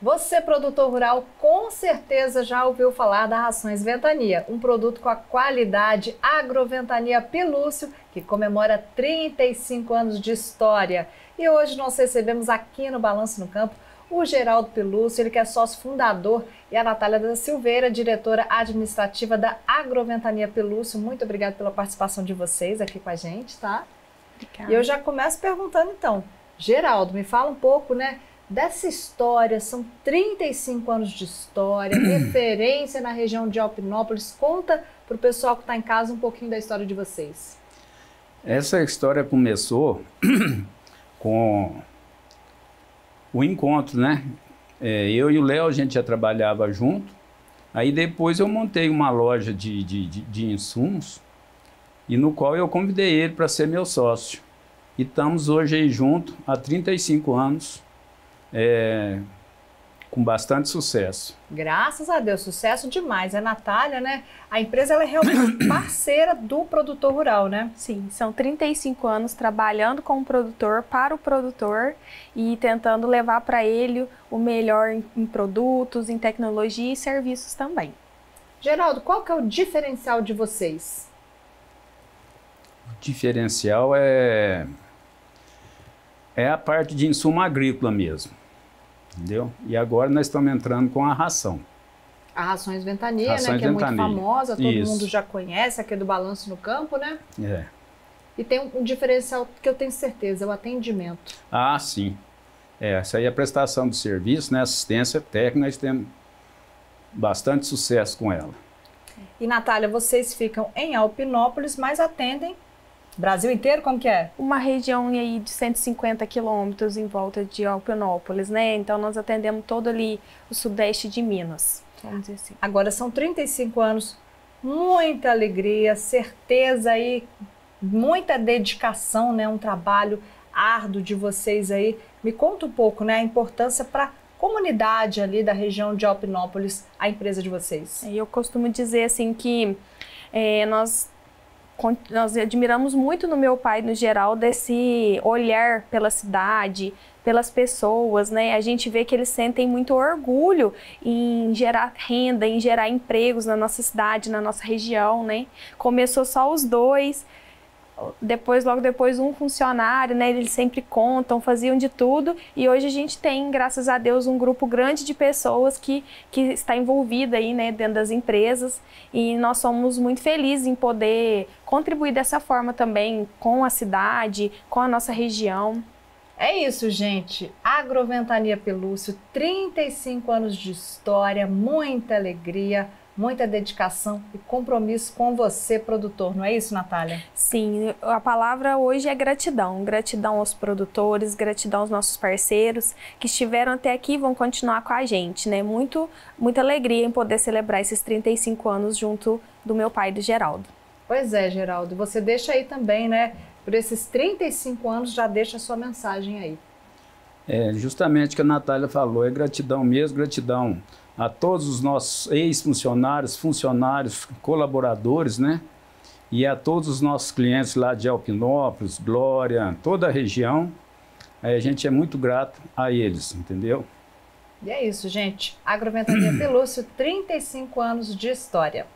Você, produtor rural, com certeza já ouviu falar da Rações Ventania, um produto com a qualidade Agroventania Pelúcio, que comemora 35 anos de história. E hoje nós recebemos aqui no Balanço no Campo o Geraldo Pelúcio, ele que é sócio fundador, e a Natália da Silveira, diretora administrativa da Agroventania Pelúcio. Muito obrigada pela participação de vocês aqui com a gente, tá? Obrigada. E eu já começo perguntando então, Geraldo, me fala um pouco, né? Dessa história, são 35 anos de história, referência na região de Alpinópolis. Conta para o pessoal que está em casa um pouquinho da história de vocês. Essa história começou com o encontro, né? É, eu e o Léo, a gente já trabalhava junto. Aí depois eu montei uma loja de, de, de, de insumos e no qual eu convidei ele para ser meu sócio. E estamos hoje aí junto há 35 anos é, com bastante sucesso. Graças a Deus, sucesso demais. A Natália, né? A empresa ela é realmente parceira do produtor rural, né? Sim, são 35 anos trabalhando com o produtor, para o produtor e tentando levar para ele o melhor em, em produtos, em tecnologia e serviços também. Geraldo, qual que é o diferencial de vocês? O diferencial é é a parte de insumo agrícola mesmo. Entendeu? E agora nós estamos entrando com a ração. A Rações Ventania, Rações né? Que Ventania. é muito famosa, todo Isso. mundo já conhece, aqui é do Balanço no Campo, né? É. E tem um, um diferencial que eu tenho certeza, é o atendimento. Ah, sim. É, essa aí é a prestação de serviço, né? Assistência técnica, nós temos bastante sucesso com ela. E, Natália, vocês ficam em Alpinópolis, mas atendem Brasil inteiro, como que é? Uma região aí de 150 quilômetros em volta de Alpinópolis, né? Então nós atendemos todo ali o sudeste de Minas, vamos dizer assim. Agora são 35 anos, muita alegria, certeza aí, muita dedicação, né? Um trabalho árduo de vocês aí. Me conta um pouco, né? A importância para comunidade ali da região de Alpinópolis, a empresa de vocês. Eu costumo dizer assim que é, nós nós admiramos muito no meu pai, no geral, desse olhar pela cidade, pelas pessoas, né? A gente vê que eles sentem muito orgulho em gerar renda, em gerar empregos na nossa cidade, na nossa região, né? Começou só os dois, depois, logo depois, um funcionário, né? Eles sempre contam, faziam de tudo. E hoje a gente tem, graças a Deus, um grupo grande de pessoas que, que está envolvida aí, né, dentro das empresas. E nós somos muito felizes em poder contribuir dessa forma também com a cidade, com a nossa região. É isso, gente. Agroventania Pelúcio, 35 anos de história, muita alegria muita dedicação e compromisso com você, produtor, não é isso, Natália? Sim, a palavra hoje é gratidão. Gratidão aos produtores, gratidão aos nossos parceiros que estiveram até aqui e vão continuar com a gente, né? Muito, muita alegria em poder celebrar esses 35 anos junto do meu pai, do Geraldo. Pois é, Geraldo. Você deixa aí também, né? Por esses 35 anos, já deixa a sua mensagem aí. É, justamente o que a Natália falou, é gratidão mesmo, gratidão a todos os nossos ex-funcionários, funcionários, colaboradores, né? E a todos os nossos clientes lá de Alpinópolis, Glória, toda a região. A gente é muito grato a eles, entendeu? E é isso, gente. Agroventania Pelúcio, 35 anos de história.